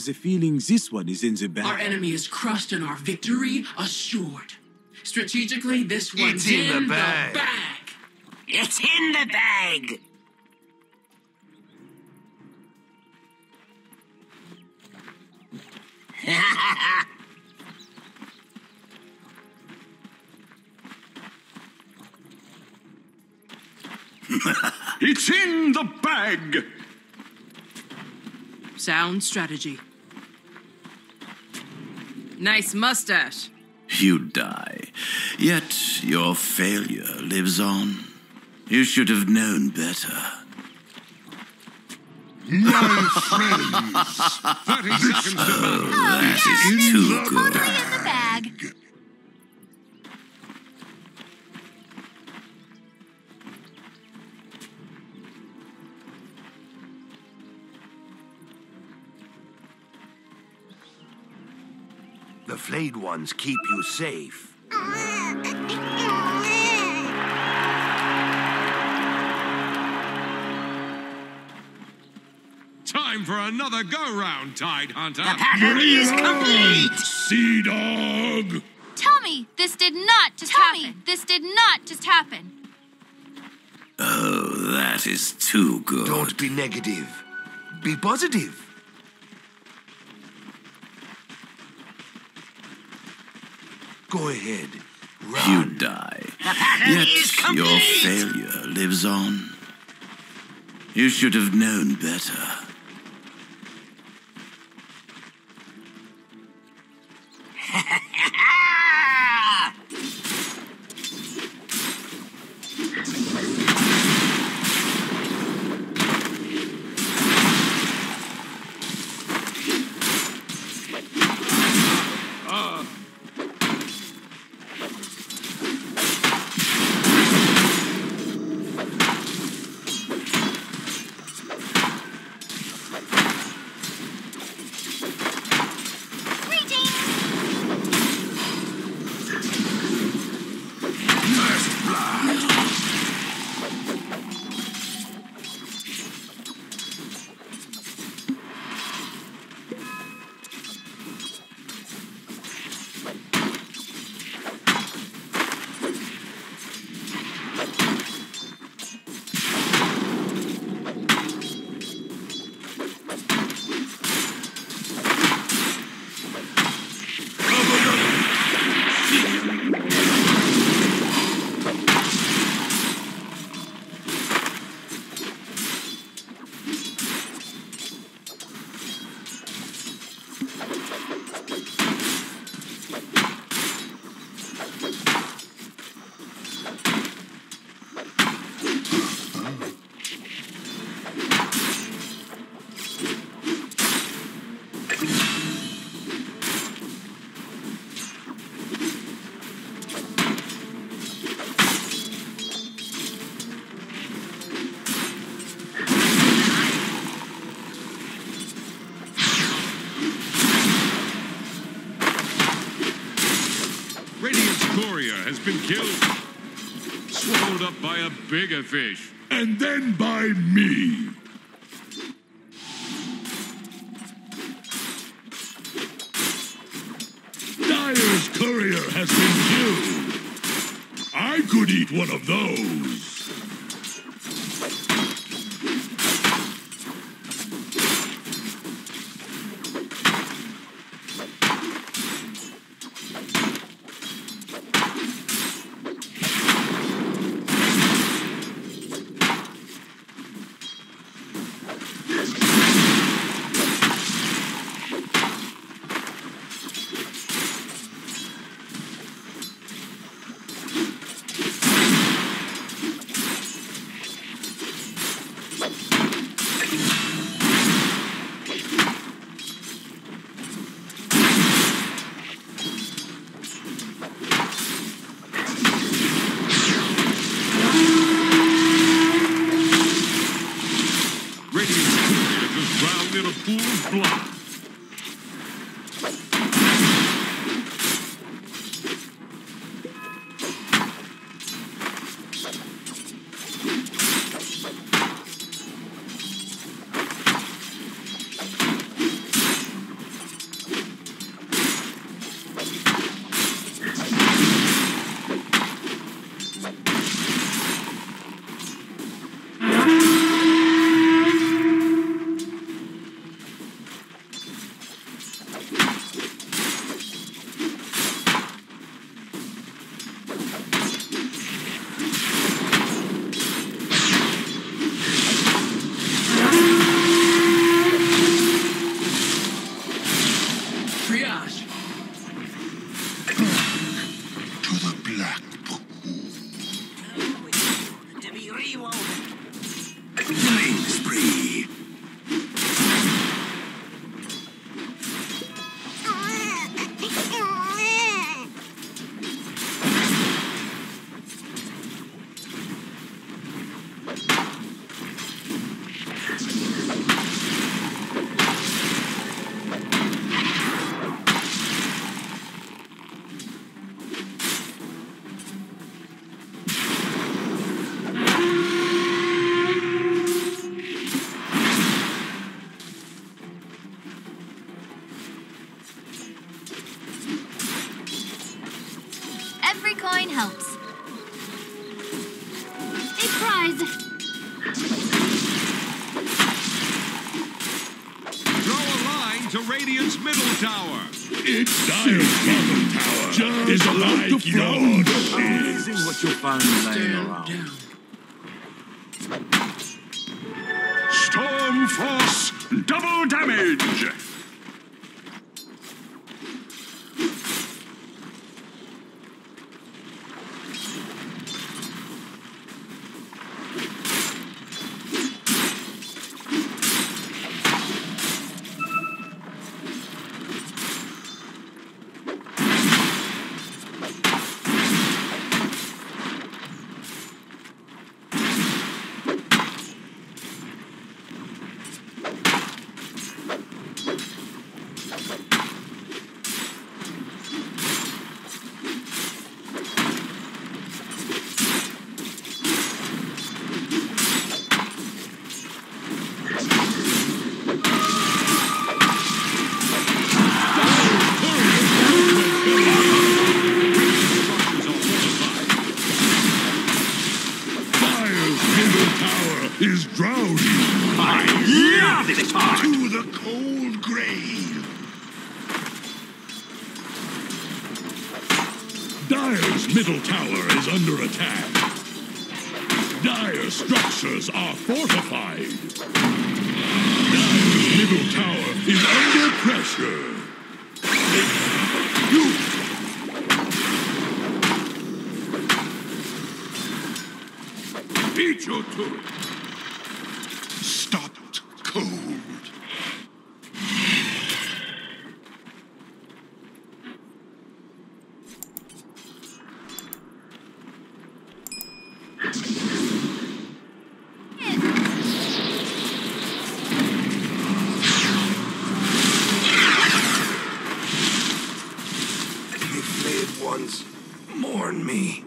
have the feeling this one is in the bag. Our enemy is crushed and our victory assured. Strategically, this one's in the in, bag. bag. It's in the bag. It's in the bag. Sound strategy. Nice mustache. You die. Yet your failure lives on. You should have known better. My friends. 30 seconds to battle. That is too good. Flayed ones keep you safe. Time for another go round, Tidehunter. The pattern is complete. Sea Dog. Tell me this did not just happen. Me. this did not just happen. Oh, that is too good. Don't be negative. Be positive. Go ahead. You die. The Yet is your failure lives on. You should have known better. Been killed. Swallowed up by a bigger fish. And then by me. Dire's courier has been killed. I could eat one of those. Radiant's courier goes drowned in a what you find lying Down, around. Tower is under attack. Dire structures are fortified. Dire's middle tower is under pressure. You Eat your turret. Stopped cold. You flayed ones mourn me.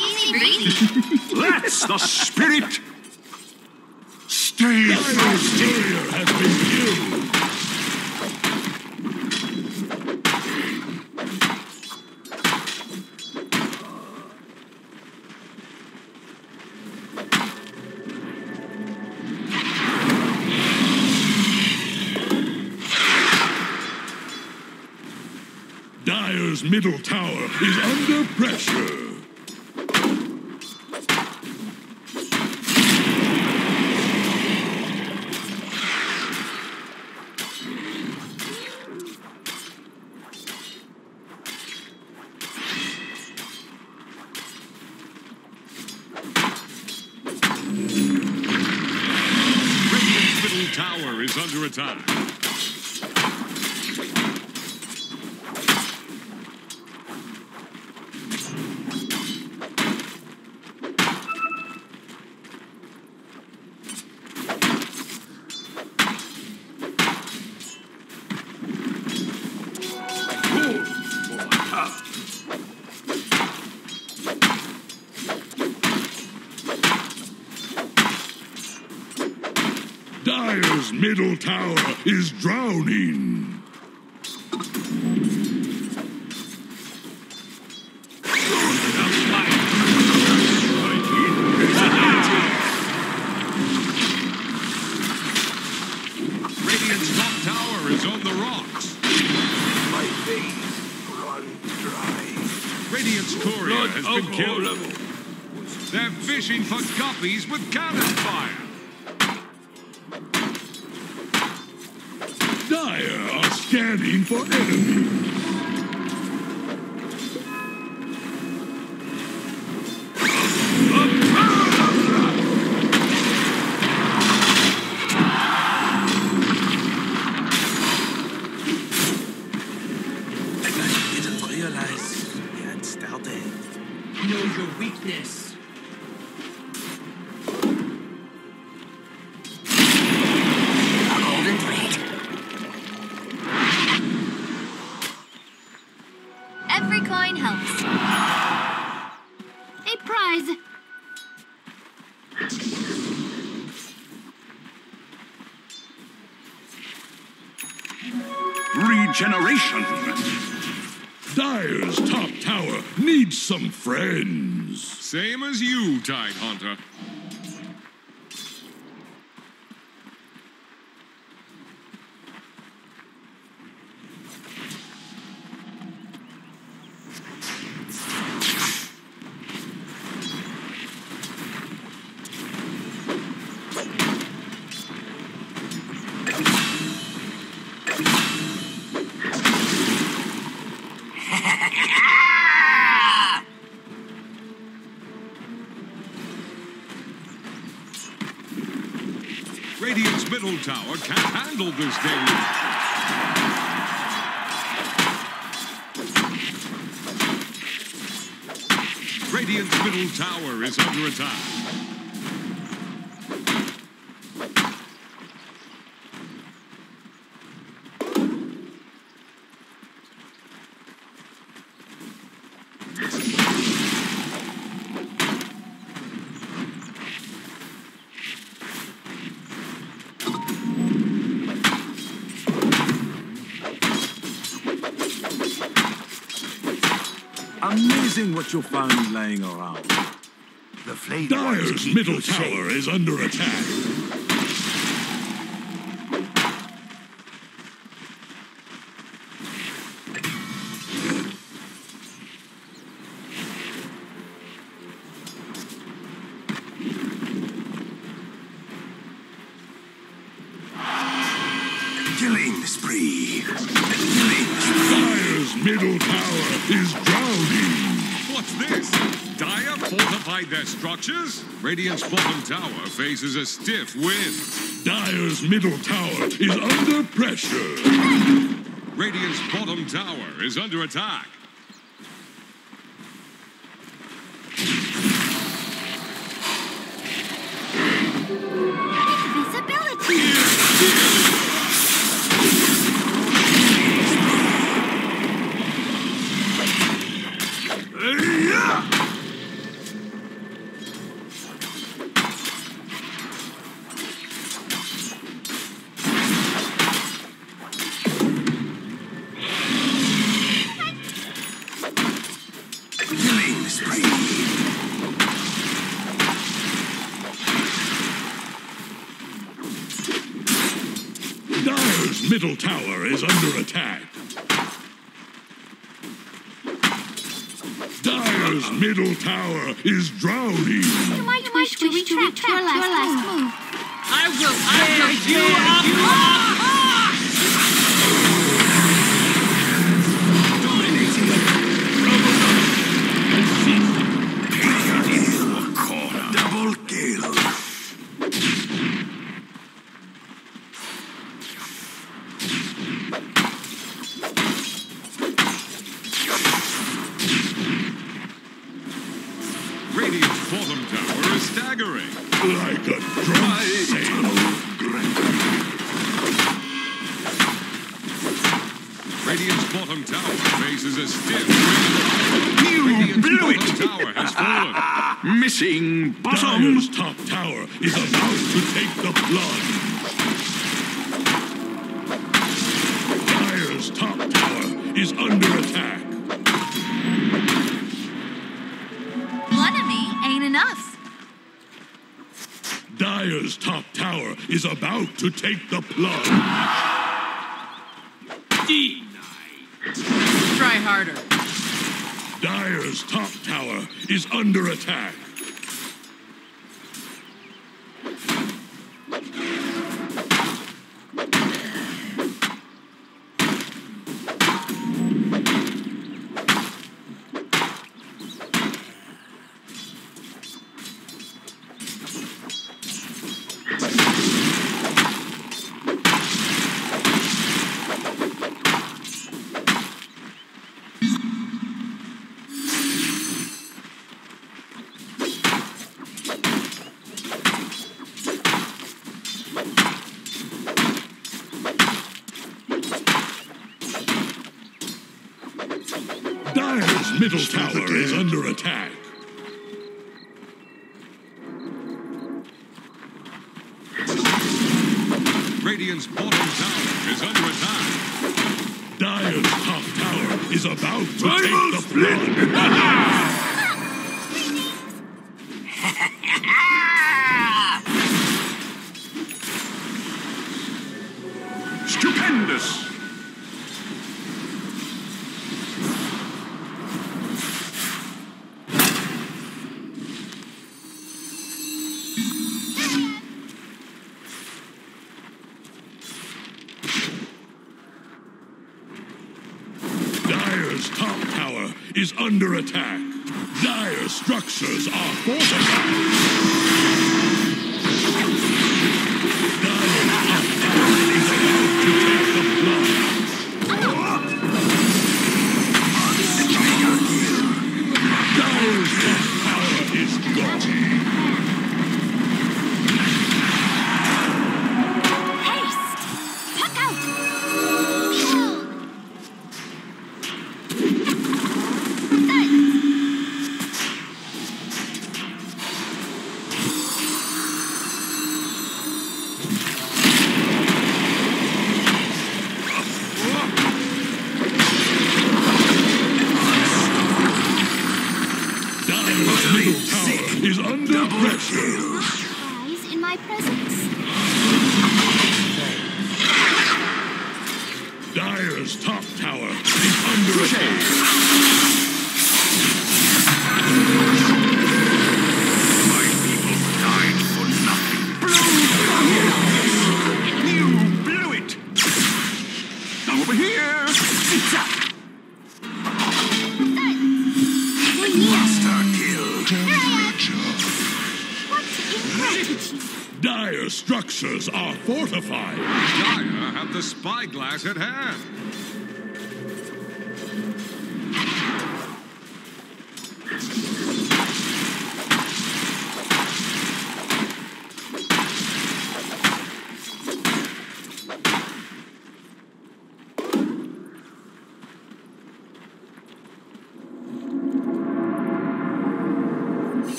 Easy breezy. That's the spirit. Stay Dire's has been killed. Dire's middle tower is under pressure. middle tower is drowning. Radiant's courier has been killed. They're fishing for copies with cannons. for enemies. is you, Tidehunter. Tower can't handle this game. Radiant middle tower is under attack. what you'll find laying around. The flame Dire's middle tower is under attack. Inside their structures, Radiant's bottom tower faces a stiff wind. Dire's middle tower is under pressure. Radiant's bottom tower is under attack. yeah, you.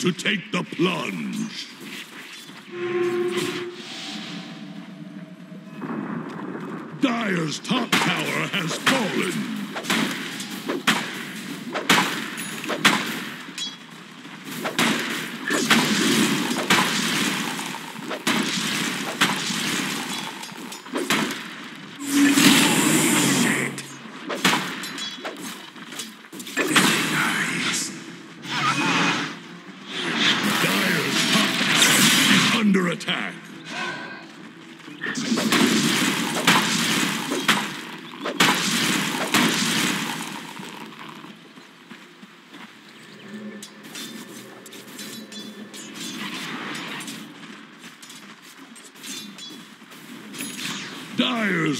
to take the plunge.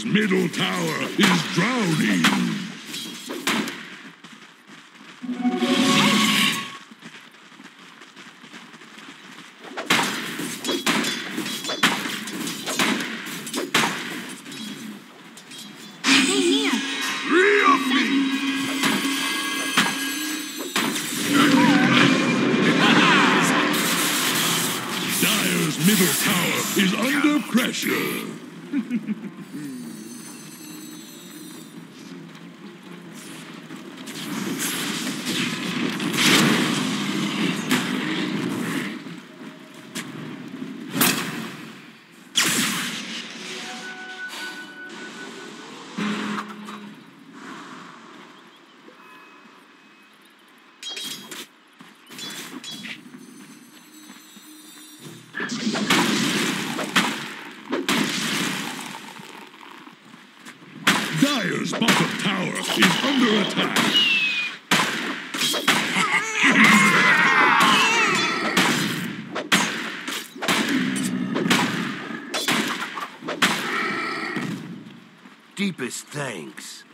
Middle tower is drowning. is under attack. Deepest thanks.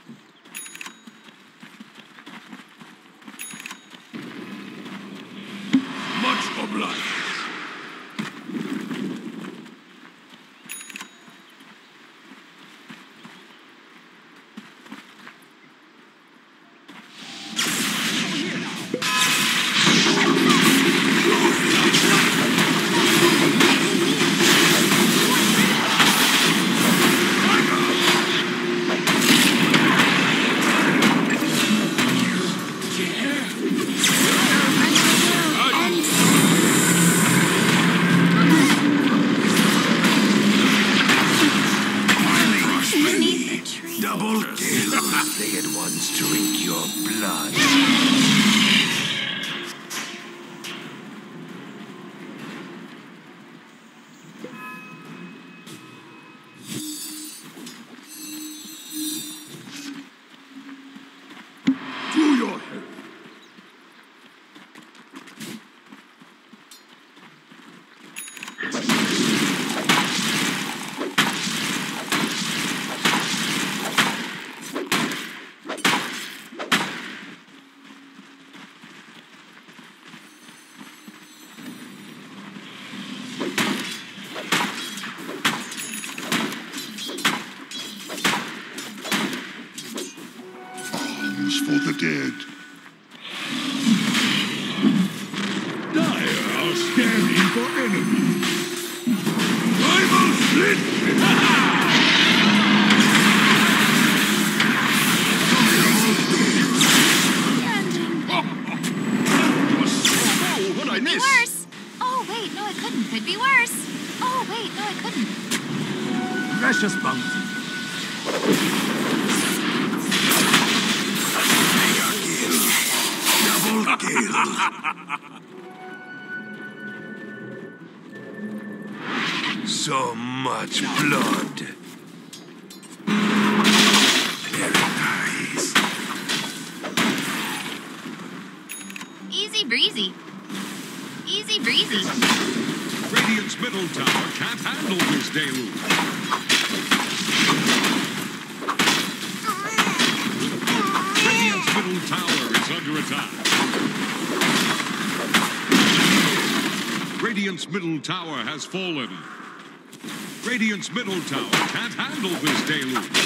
Easy breezy. Radiant's middle tower can't handle this deluge. Radiant's middle tower is under attack. Radiant's middle tower has fallen. Radiant's middle tower can't handle this deluge.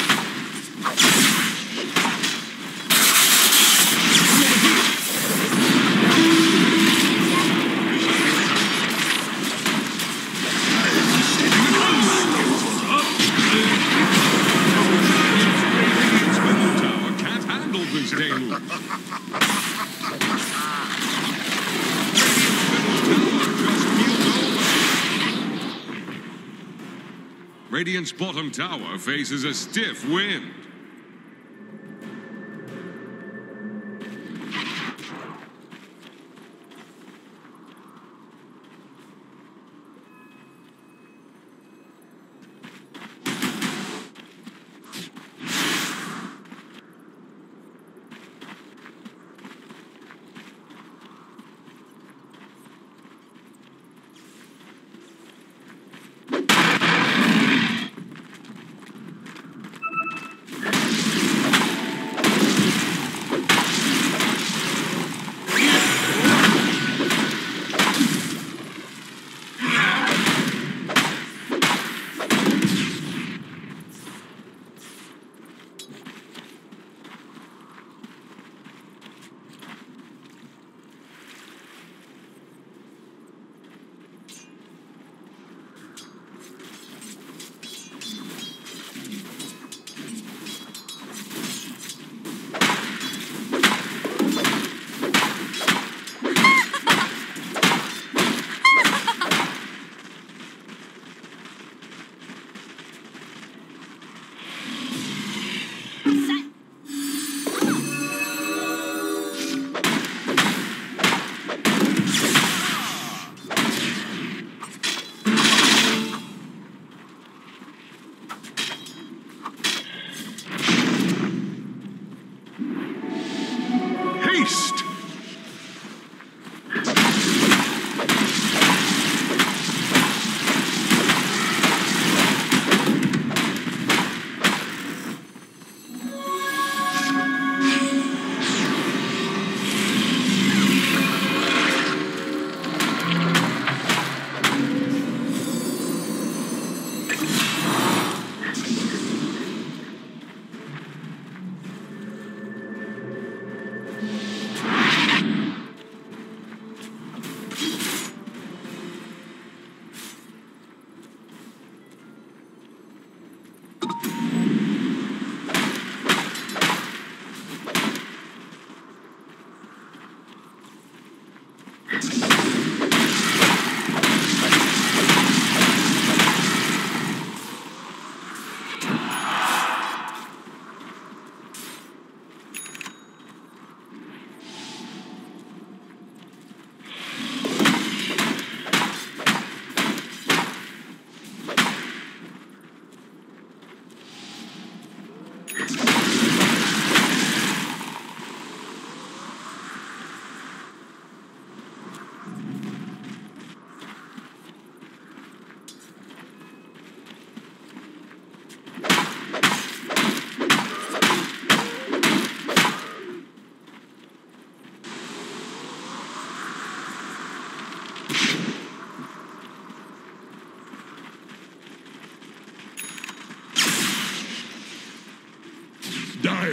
Tower faces a stiff wind.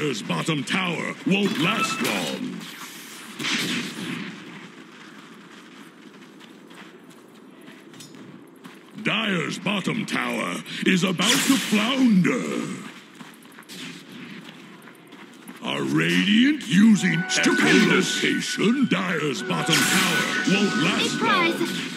Dire's bottom tower won't last long. Dire's bottom tower is about to flounder. Are Radiant using echolocation? Dire's bottom tower won't last Big prize. long.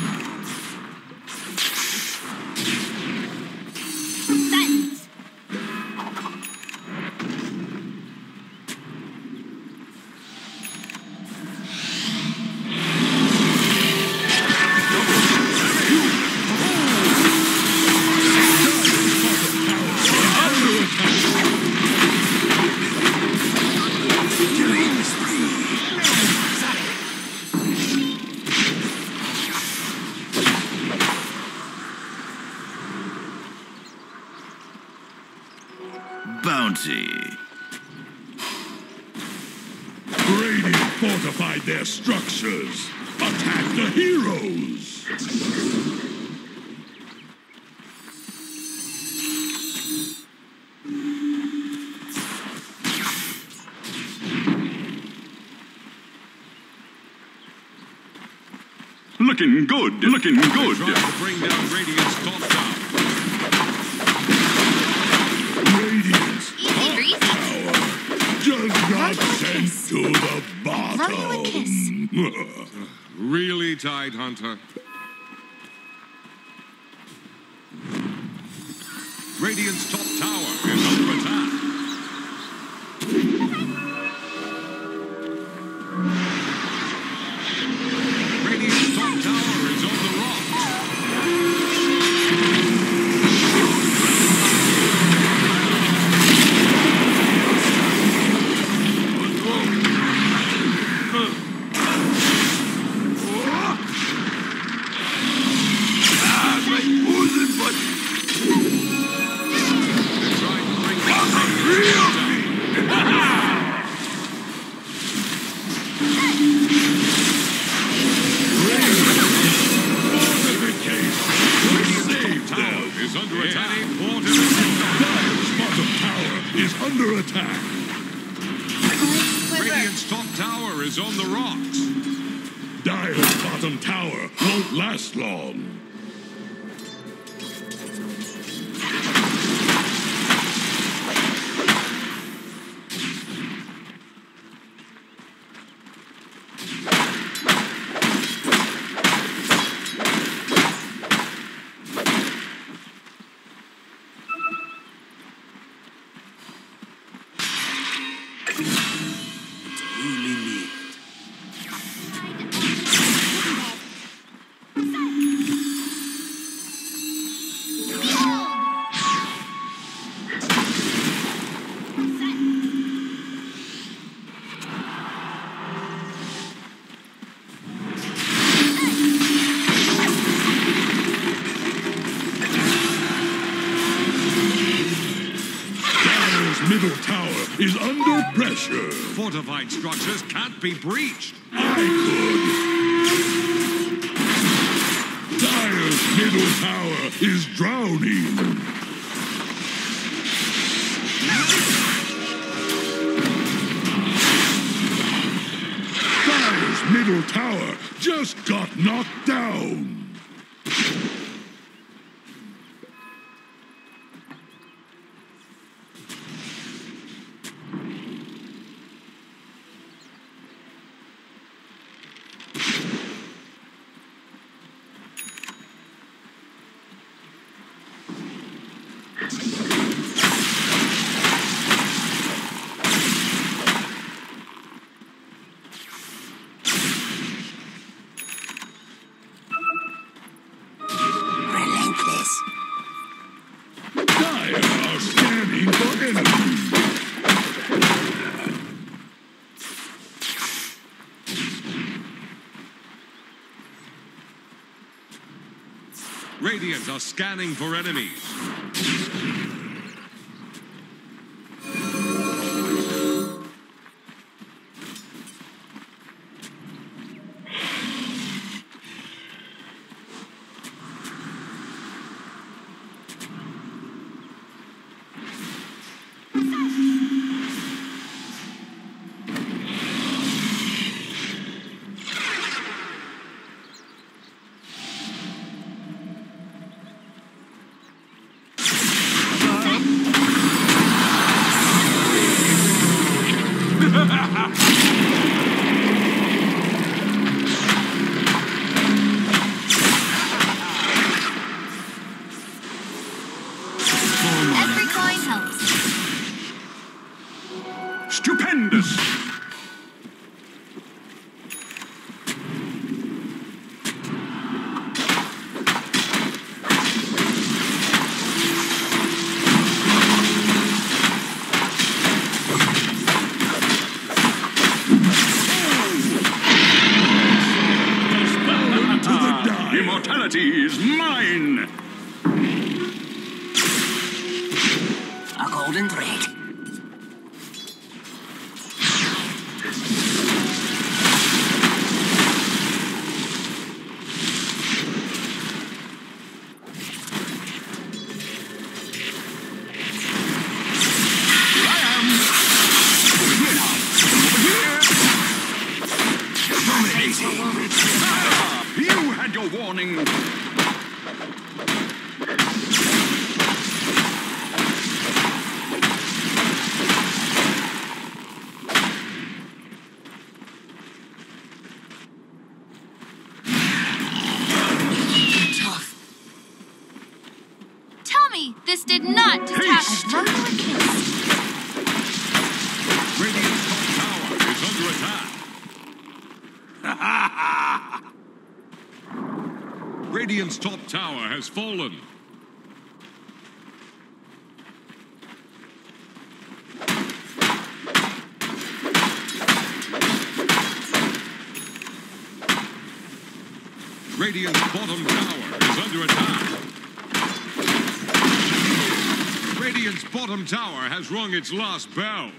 Looking good. Looking good. Trying to bring down Radiant's top tower. Radiant's Easy breezy. tower just got Love you a sent kiss. to the bottom. You a kiss. Really Tidehunter. Radiant's top Fortified structures can't be breached. Are scanning for enemies. tower has fallen. Radiant's bottom tower is under attack. Radiant's bottom tower has rung its last bell.